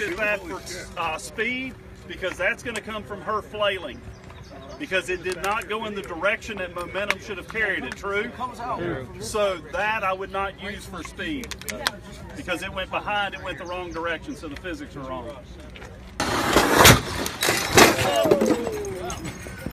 at that for uh, speed because that's going to come from her flailing. Because it did not go in the direction that momentum should have carried it, true? So that I would not use for speed. Because it went behind, it went the wrong direction, so the physics are wrong.